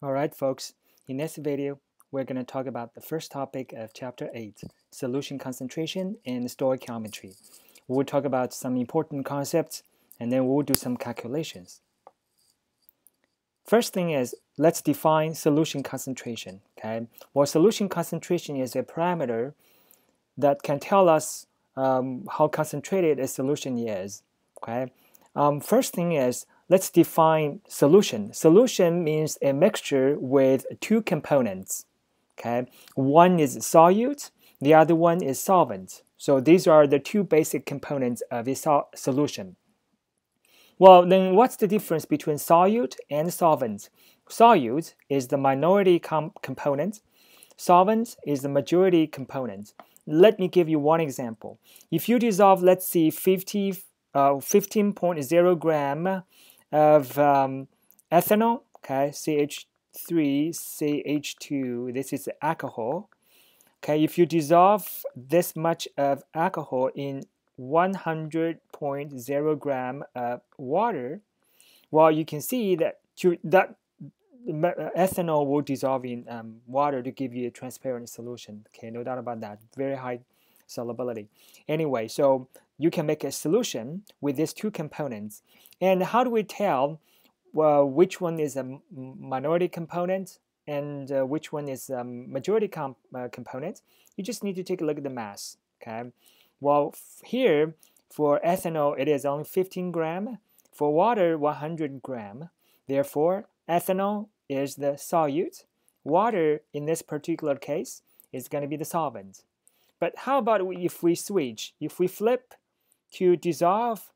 Alright folks, in this video we're going to talk about the first topic of chapter 8, solution concentration and stoichiometry. We'll talk about some important concepts and then we'll do some calculations. First thing is, let's define solution concentration. Okay, Well, solution concentration is a parameter that can tell us um, how concentrated a solution is. Okay, um, first thing is let's define solution. Solution means a mixture with two components. Okay, one is solute, the other one is solvent. So these are the two basic components of a sol solution. Well, then what's the difference between solute and solvent? Solute is the minority com component. Solvent is the majority component. Let me give you one example. If you dissolve, let's see, 50, uh, 15.0 gram of um, ethanol, okay, CH3CH2, this is alcohol. Okay, if you dissolve this much of alcohol in 100.0 gram of water, well, you can see that that ethanol will dissolve in um, water to give you a transparent solution. Okay, no doubt about that. Very high solubility. Anyway, so you can make a solution with these two components. And how do we tell well, which one is a minority component and uh, which one is a majority comp uh, component? You just need to take a look at the mass. Okay. Well, here for ethanol, it is only 15 gram. For water, 100 gram. Therefore, ethanol is the solute. Water, in this particular case, is going to be the solvent. But how about if we switch? If we flip to dissolve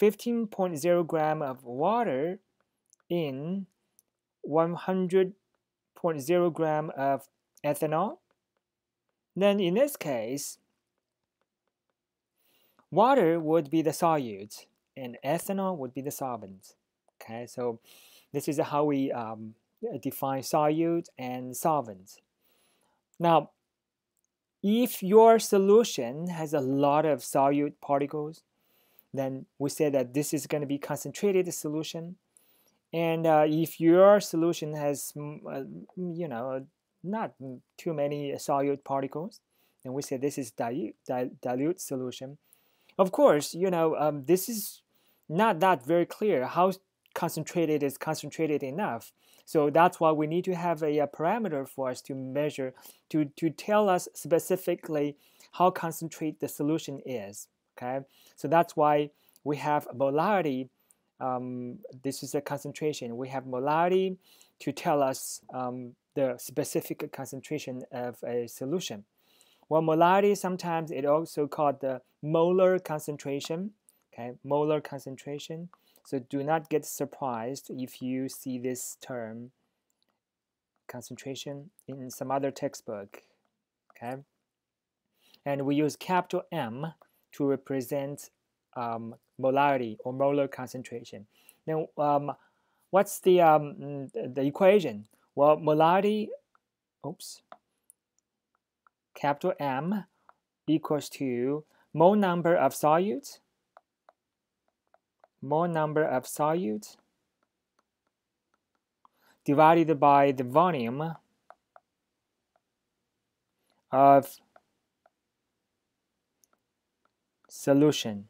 15.0 gram of water in 100.0 gram of ethanol, then in this case, Water would be the solute and ethanol would be the solvent. Okay, so this is how we um, define solute and solvent. Now, if your solution has a lot of solute particles, then we say that this is going to be concentrated solution. And uh, if your solution has, uh, you know, not too many solute particles, then we say this is dilute, dilute solution. Of course, you know, um, this is not that very clear how concentrated is concentrated enough. So that's why we need to have a, a, parameter for us to measure, to, to tell us specifically how concentrate the solution is. Okay, so that's why we have molarity. Um, this is a concentration. We have molarity to tell us um, the specific concentration of a solution. Well, molarity sometimes it also called the molar concentration. Okay, molar concentration. So do not get surprised if you see this term concentration in some other textbook. Okay, and we use capital M to represent um, molarity or molar concentration. Now, um, what's the um, the equation? Well, molarity. Oops capital M equals to mole number of solutes, mole number of solutes divided by the volume of solution.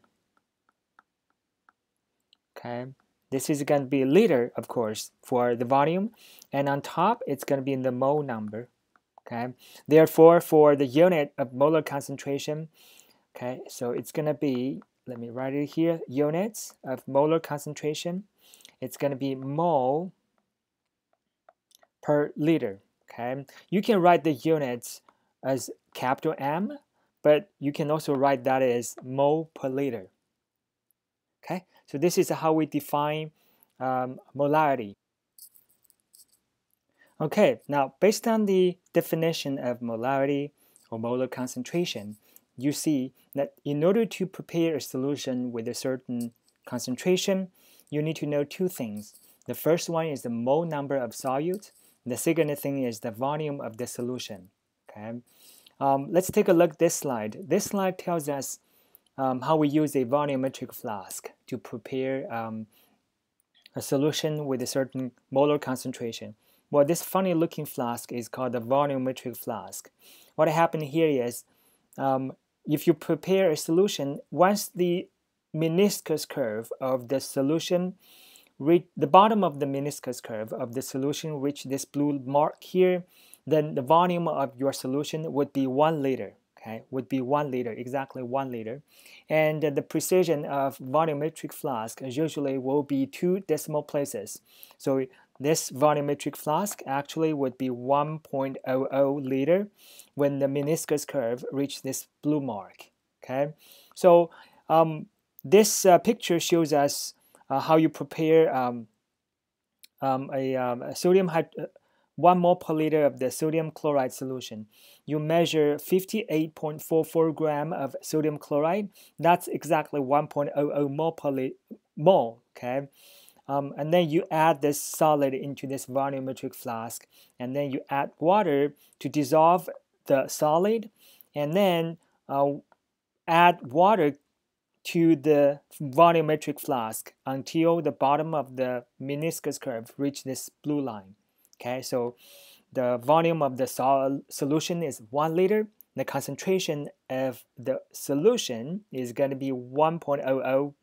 Okay, this is going to be liter, of course, for the volume, and on top it's going to be in the mole number. Okay, therefore, for the unit of molar concentration, okay, so it's gonna be, let me write it here, units of molar concentration, it's gonna be mole per liter. Okay, you can write the units as capital M, but you can also write that as mole per liter. Okay, so this is how we define um, molarity. Okay, now based on the definition of molarity or molar concentration, you see that in order to prepare a solution with a certain concentration, you need to know two things. The first one is the mole number of solute. The second thing is the volume of the solution. Okay, um, let's take a look at this slide. This slide tells us um, how we use a volumetric flask to prepare um, a solution with a certain molar concentration. well, this funny looking flask is called the volumetric flask. What happened here is um, if you prepare a solution, once the meniscus curve of the solution the bottom of the meniscus curve of the solution reach this blue mark here, then the volume of your solution would be one liter. Okay, would be one liter, exactly one liter, and the precision of volumetric flask usually will be two decimal places. So this volumetric flask actually would be 1.00 liter when the meniscus curve reach this blue mark. Okay, so um, this uh, picture shows us uh, how you prepare um, um, a, um, a, sodium hydro. Uh, 1 mole per liter of the sodium chloride solution. You measure 58.44 gram of sodium chloride. That's exactly 1.00 mole per mole, okay? Um, and then you add this solid into this volumetric flask, and then you add water to dissolve the solid, and then uh, add water to the volumetric flask until the bottom of the meniscus curve reach this blue line okay so the volume of the sol solution is 1 liter the concentration of the solution is going to be 1.00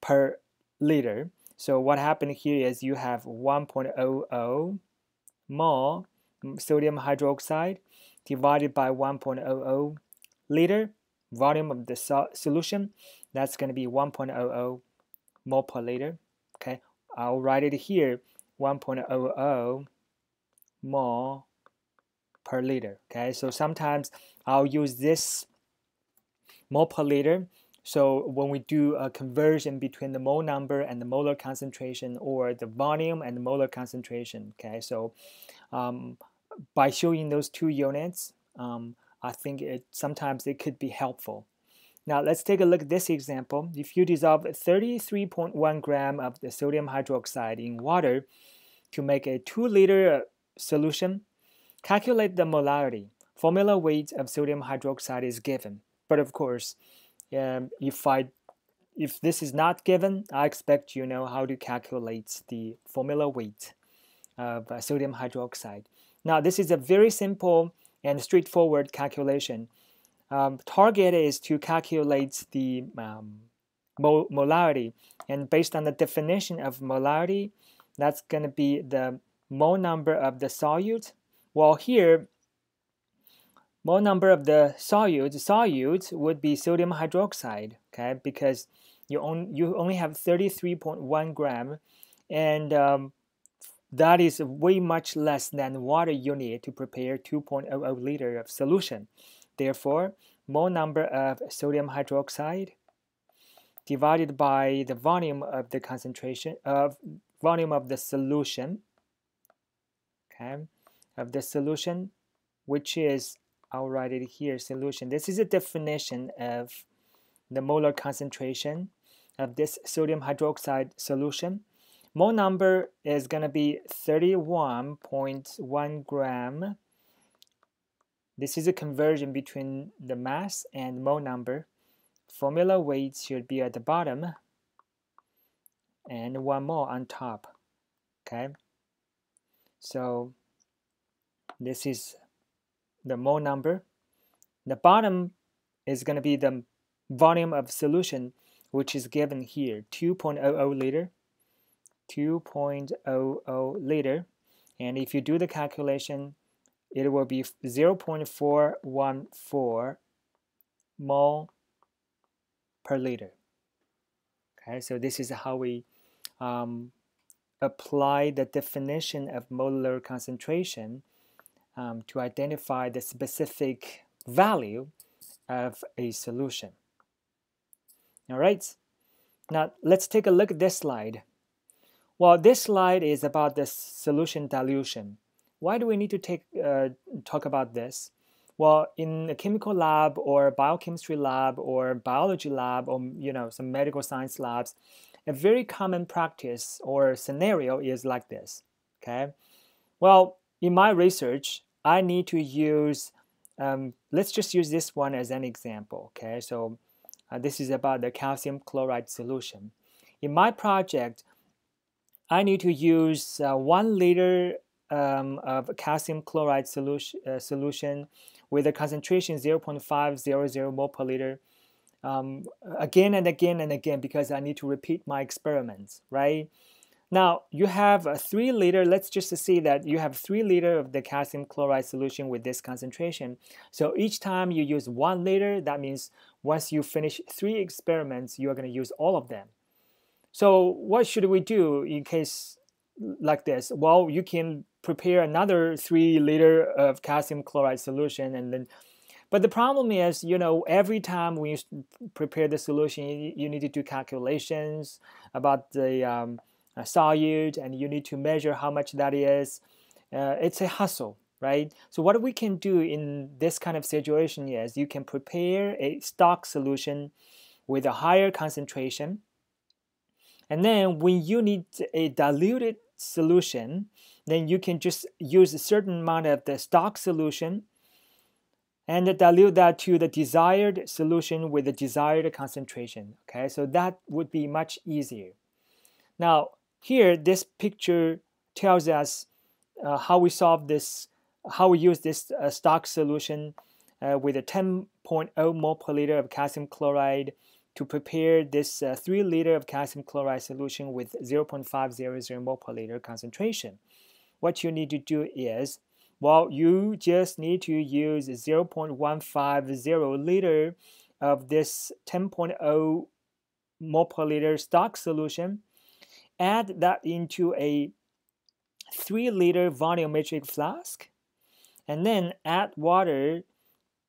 per liter so what happened here is you have 1.00 mole sodium hydroxide divided by 1.00 liter volume of the so solution. That's going to be 1.00 mole per liter. Okay, I'll write it here 1.00 mole per liter. Okay, so sometimes I'll use this mole per liter so when we do a conversion between the mole number and the molar concentration or the volume and the molar concentration, okay, so um, by showing those two units, um, I think it sometimes it could be helpful. Now let's take a look at this example. If you dissolve 33.1 gram of the sodium hydroxide in water to make a 2 liter solution, calculate the molarity. Formula weight of sodium hydroxide is given, but of course, um, if I if this is not given, I expect you know how to calculate the formula weight of uh, sodium hydroxide. Now this is a very simple and straightforward calculation. Um, target is to calculate the um, mol molarity, and based on the definition of molarity, that's going to be the mole number of the solute. Well, here mole number of the solute, solute would be sodium hydroxide, okay, because you, on, you only have 33.1 gram, and um, that is way much less than water you need to prepare 2.00 liter of solution. Therefore, mole number of sodium hydroxide divided by the volume of the concentration of volume of the solution, okay, of the solution, which is I'll write it here, solution. This is a definition of the molar concentration of this sodium hydroxide solution. Mole number is going to be 31.1 gram. This is a conversion between the mass and mole number. Formula weight should be at the bottom and one more on top. Okay, so this is the mole number. The bottom is going to be the volume of solution, which is given here, 2.00 liter, 2.00 liter. And if you do the calculation, it will be 0.414 mole per liter. Okay, so this is how we um, apply the definition of molar concentration um, to identify the specific value of a solution. All right, now let's take a look at this slide. Well, this slide is about the solution dilution. Why do we need to take uh, talk about this? Well, in a chemical lab or biochemistry lab or biology lab or you know some medical science labs, a very common practice or scenario is like this. Okay, well, in my research, I need to use, um, let's just use this one as an example, okay? So uh, this is about the calcium chloride solution. In my project, I need to use uh, one liter um, of calcium chloride solution, uh, solution with a concentration 0.500 mole per liter um, again and again and again because I need to repeat my experiments, right? Now you have a three liter, let's just see that you have three liter of the calcium chloride solution with this concentration. So each time you use one liter, that means once you finish three experiments, you are going to use all of them. So what should we do in case like this? Well, you can prepare another three liter of calcium chloride solution and then but the problem is, you know, every time you prepare the solution, you, you need to do calculations about the um, uh, solute and you need to measure how much that is. Uh, it's a hustle, right? So what we can do in this kind of situation is you can prepare a stock solution with a higher concentration. And then when you need a diluted solution, then you can just use a certain amount of the stock solution and dilute that to the desired solution with the desired concentration. Okay, so that would be much easier. Now, here, this picture tells us uh, how we solve this, how we use this uh, stock solution uh, with a 10.0 mole per liter of calcium chloride to prepare this uh, 3 liter of calcium chloride solution with 0.500 mole per liter concentration. What you need to do is well, you just need to use 0.150 liter of this 10.0 mole per liter stock solution. Add that into a 3 liter volumetric flask and then add water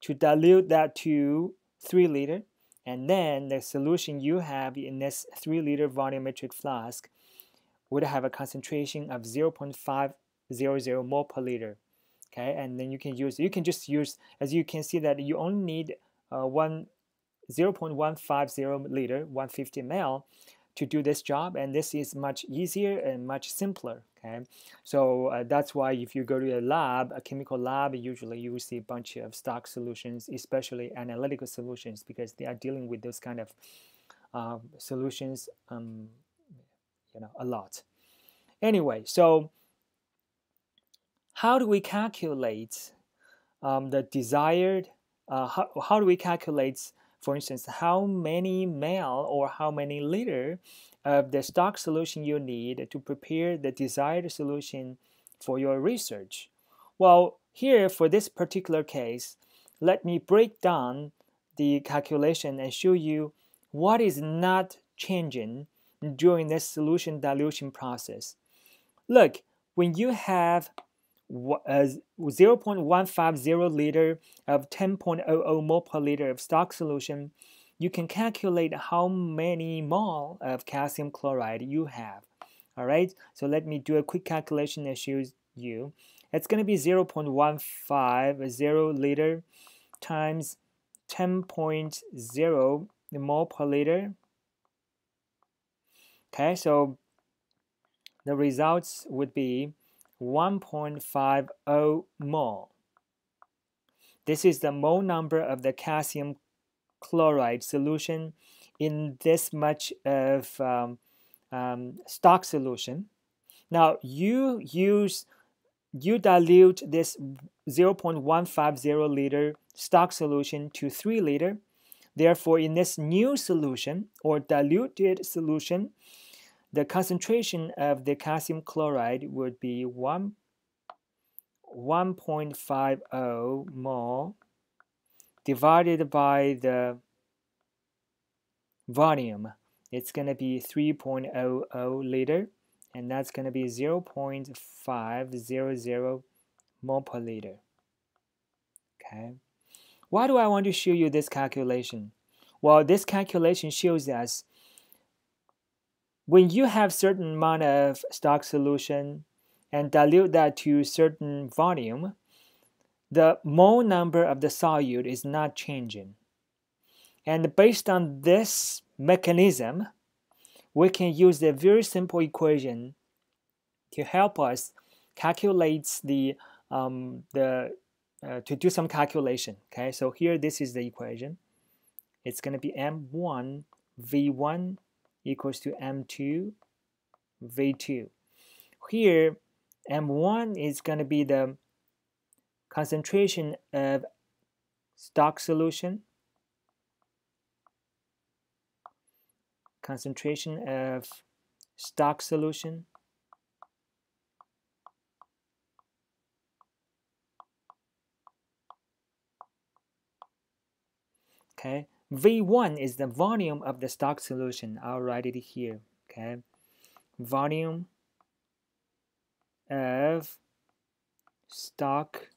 to dilute that to 3 liter and then the solution you have in this 3 liter volumetric flask would have a concentration of 0.500 mole per liter okay? And then you can use you can just use as you can see that you only need uh, one 0.150 liter 150 ml to do this job and this is much easier and much simpler okay? So uh, that's why if you go to a lab a chemical lab usually you will see a bunch of stock solutions especially analytical solutions because they are dealing with those kind of uh, solutions um, you know a lot. Anyway so how do we calculate um, the desired, uh, how, how do we calculate, for instance, how many ml or how many liter of the stock solution you need to prepare the desired solution for your research? Well, here for this particular case, let me break down the calculation and show you what is not changing during this solution dilution process. Look, when you have uh, 0.150 liter of 10.00 mole per liter of stock solution, you can calculate how many mole of calcium chloride you have. All right, so let me do a quick calculation that shows you. It's going to be 0.150 liter times 10.0 mole per liter. Okay, so the results would be 1.50 mole. This is the mole number of the calcium chloride solution in this much of um, um, stock solution. Now you use you dilute this 0.150 liter stock solution to 3 liter. Therefore, in this new solution or diluted solution, the concentration of the calcium chloride would be 1, 1.50 mole divided by the volume. It's going to be 3.00 liter and that's going to be 0.500 mole per liter. Okay. Why do I want to show you this calculation? Well, this calculation shows us when you have certain amount of stock solution and dilute that to certain volume, the mole number of the solute is not changing. And based on this mechanism, we can use a very simple equation to help us calculate the um, the uh, to do some calculation. Okay, so here this is the equation. It's going to be m1 v1 equals to m2 v2. Here, M1 is going to be the concentration of stock solution, concentration of stock solution, okay. V1 is the volume of the stock solution. I'll write it here. Okay. Volume of stock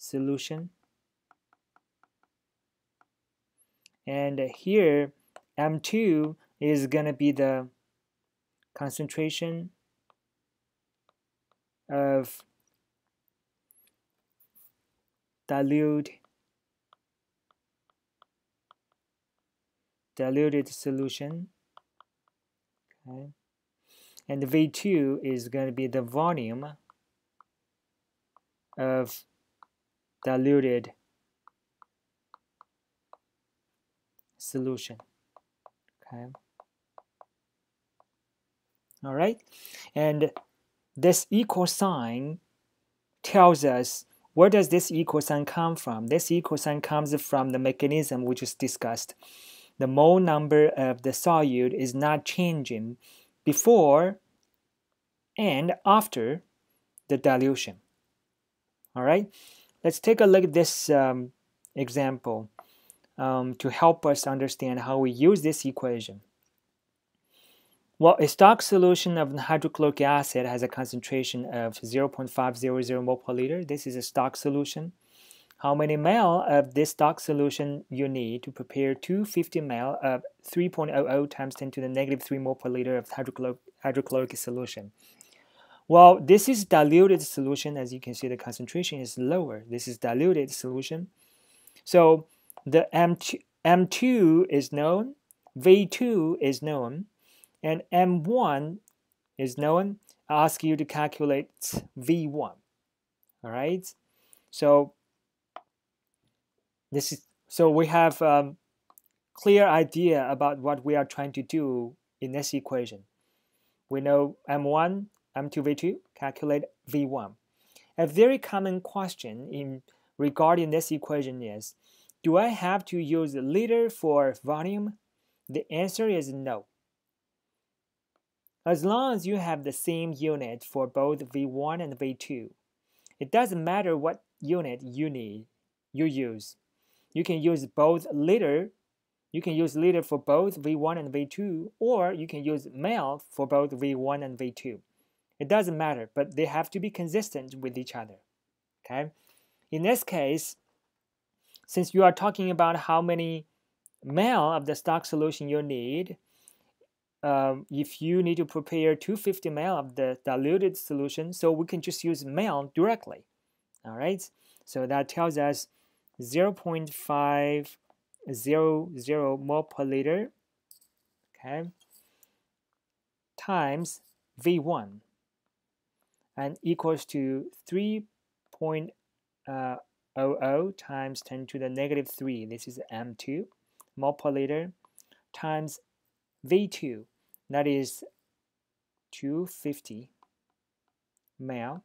solution and here m2 is going to be the concentration of dilute diluted solution. Okay. And V2 is going to be the volume of diluted solution. Okay. All right. And this equal sign tells us where does this equal sign come from? This equal sign comes from the mechanism we just discussed the mole number of the solute is not changing before and after the dilution. All right, let's take a look at this um, example um, to help us understand how we use this equation. Well, a stock solution of hydrochloric acid has a concentration of 0.500 mole per liter. This is a stock solution how many ml of this stock solution you need to prepare 250 ml of 3.00 times 10 to the negative 3 mole per liter of hydrochloric, hydrochloric solution. Well, this is diluted solution. As you can see, the concentration is lower. This is diluted solution. So the M2, M2 is known, V2 is known, and M1 is known. I ask you to calculate V1. All right. So this is so we have um, clear idea about what we are trying to do in this equation. We know M1, M2, V2, calculate V1. A very common question in regarding this equation is, do I have to use liter for volume? The answer is no. As long as you have the same unit for both V1 and V2, it doesn't matter what unit you need, you use you can use both liter. You can use liter for both V1 and V2, or you can use ml for both V1 and V2. It doesn't matter, but they have to be consistent with each other. Okay. In this case, since you are talking about how many ml of the stock solution you need, um, if you need to prepare 250 ml of the diluted solution, so we can just use ml directly. All right. So that tells us 0.500 mole per liter okay times V1 and equals to 3.00 uh, times 10 to the negative 3 this is M2 mole per liter times V2 that is 250 ml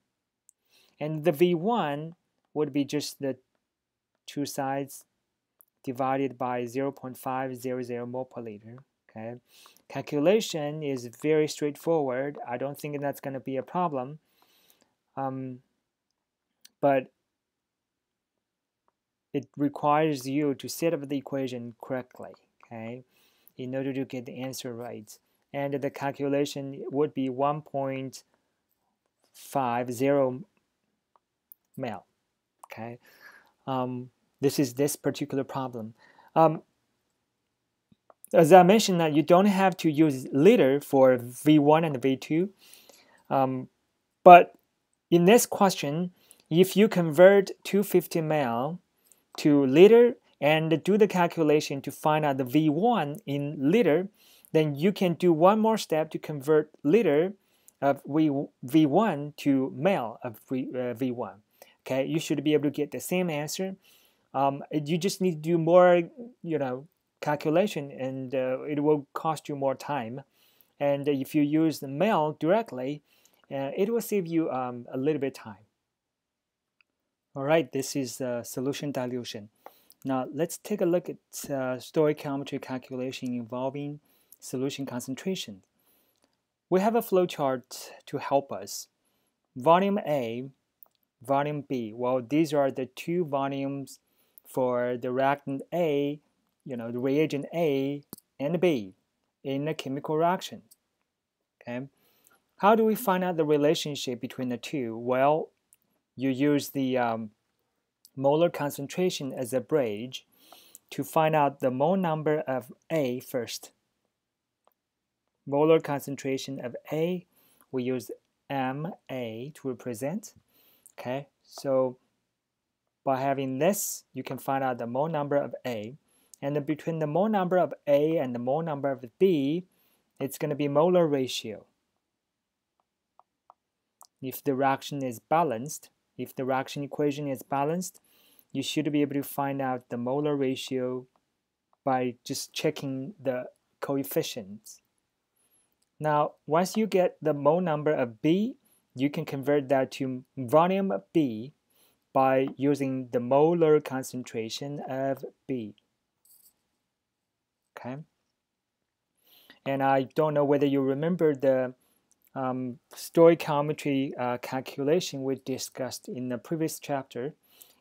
and the V1 would be just the two sides divided by 0.500 mole per liter. Okay, calculation is very straightforward. I don't think that's going to be a problem. Um, but it requires you to set up the equation correctly, okay, in order to get the answer right. And the calculation would be 1.50 mil, okay. Um, this is this particular problem. Um, as I mentioned, that you don't have to use liter for V1 and V2, um, but in this question, if you convert 250 ml to liter and do the calculation to find out the V1 in liter, then you can do one more step to convert liter of v, V1 to ml of v, uh, V1. Okay, you should be able to get the same answer um, you just need to do more, you know, calculation, and uh, it will cost you more time. And if you use the ml directly, and it will save you um, a little bit time. All right, this is solution dilution. Now let's take a look at uh, stoichiometry calculation involving solution concentration. We have a flowchart to help us. Volume A, volume B. Well, these are the two volumes for the reactant A, you know, the reagent A and B in a chemical reaction. Okay. How do we find out the relationship between the two? Well, you use the um, molar concentration as a bridge to find out the mole number of A first. Molar concentration of A, we use MA to represent. Okay, so by having this, you can find out the mole number of A. And then between the mole number of A and the mole number of B, it's going to be molar ratio. If the reaction is balanced, if the reaction equation is balanced, you should be able to find out the molar ratio by just checking the coefficients. Now, once you get the mole number of B, you can convert that to volume of B by using the molar concentration of B. Okay. And I don't know whether you remember the um, stoichiometry uh, calculation we discussed in the previous chapter.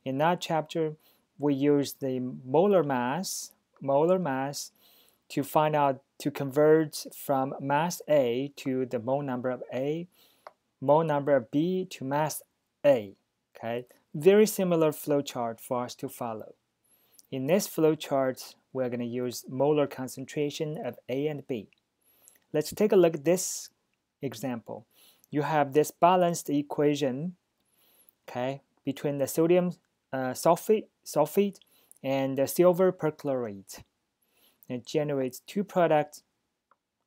In that chapter, we use the molar mass, molar mass, to find out to convert from mass A to the mole number of A, mole number of B to mass A. Okay, very similar flow chart for us to follow. In this flow chart, we're going to use molar concentration of A and B. Let's take a look at this example. You have this balanced equation, okay, between the sodium uh, sulfate, sulfate and the silver perchlorate. It generates two products.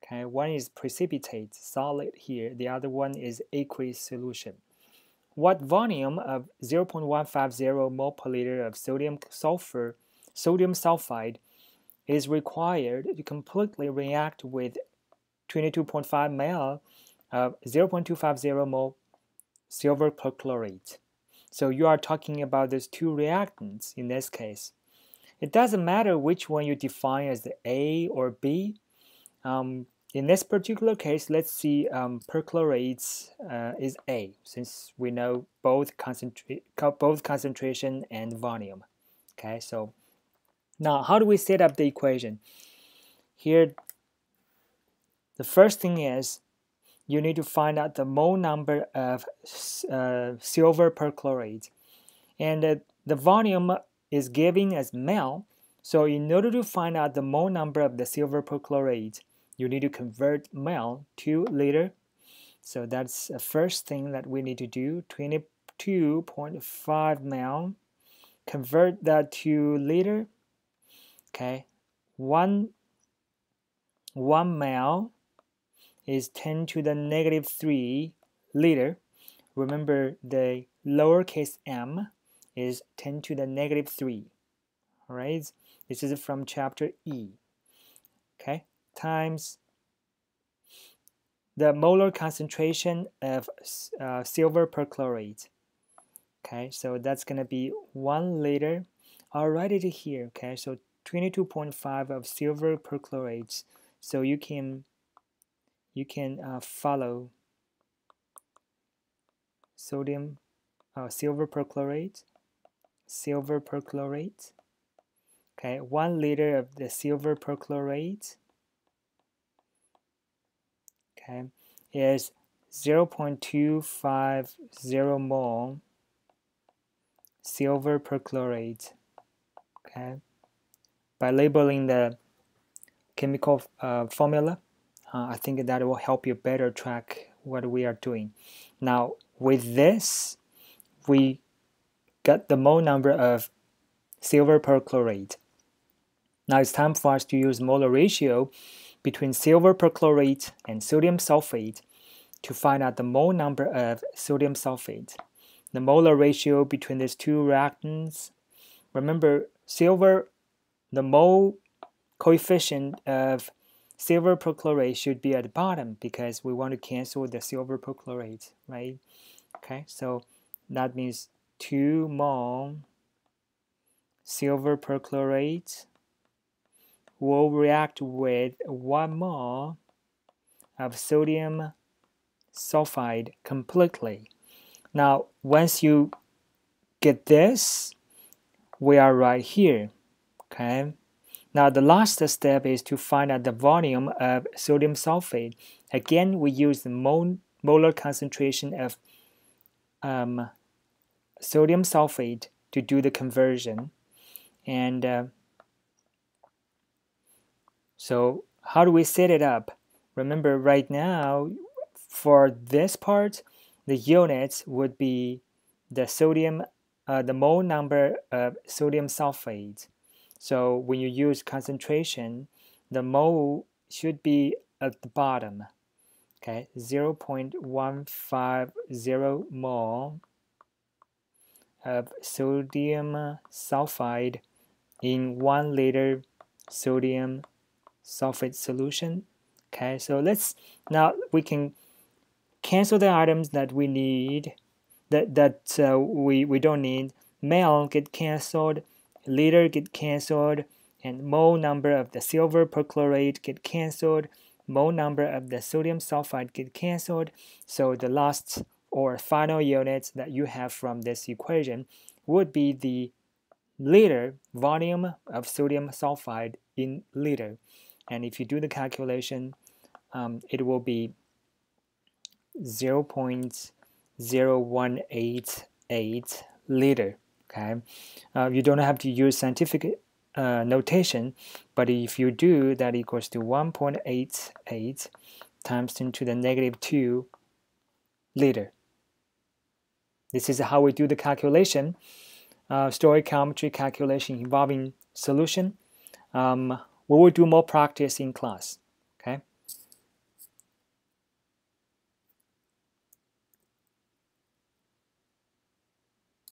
Okay, one is precipitate, solid here. The other one is aqueous solution. What volume of 0.150 mole per liter of sodium sulfur, sodium sulfide is required to completely react with 22.5 ml of 0.250 mole silver perchlorate? So you are talking about these two reactants in this case. It doesn't matter which one you define as the A or B. Um, in this particular case, let's see um, perchlorates uh, is A, since we know both, concentra both concentration and volume. Okay, so now how do we set up the equation? Here, the first thing is you need to find out the mole number of uh, silver perchlorate. And uh, the volume is given as ml. So in order to find out the mole number of the silver perchlorate, you need to convert ml to liter. So that's the first thing that we need to do, 22.5 ml. Convert that to liter. Okay, one, one ml is 10 to the negative 3 liter. Remember the lowercase m is 10 to the negative 3. Alright, this is from chapter E. Okay, times the molar concentration of uh, silver perchlorate. Okay, so that's going to be 1 liter. Write it here. Okay, so 22.5 of silver perchlorate. So you can you can uh, follow sodium uh, silver perchlorate silver perchlorate okay one liter of the silver perchlorate okay is 0.250 mole silver perchlorate okay by labeling the chemical uh, formula uh, I think that will help you better track what we are doing. Now, with this, we got the mole number of silver perchlorate. Now it's time for us to use molar ratio between silver perchlorate and sodium sulfate to find out the mole number of sodium sulfate. The molar ratio between these two reactants, remember silver, the mole coefficient of silver perchlorate should be at the bottom because we want to cancel the silver perchlorate, right? Okay, so that means 2 mole silver perchlorate will react with 1 mole of sodium sulfide completely. Now, once you get this, we are right here, okay? Now, the last step is to find out the volume of sodium sulfate. Again, we use the mol molar concentration of um, sodium sulfate to do the conversion. And uh, so how do we set it up? Remember right now, for this part, the units would be the sodium, uh, the mole number of sodium sulfate. So when you use concentration, the mole should be at the bottom. Okay, 0 0.150 mole of sodium sulfide in 1 liter sodium sulfate solution. Okay, so let's now we can cancel the items that we need that that uh, we we don't need. Male get canceled, liter get canceled, and mole number of the silver perchlorate get canceled. Mole number of the sodium sulfide get canceled. So the last or final units that you have from this equation would be the liter volume of sodium sulfide in liter. And if you do the calculation, um, it will be 0.0188 liter. Okay, uh, you don't have to use scientific uh, notation, but if you do, that equals to 1.88 times 10 to the negative 2 liter. This is how we do the calculation, uh, stoichiometry calculation involving solution. Um, we will do more practice in class.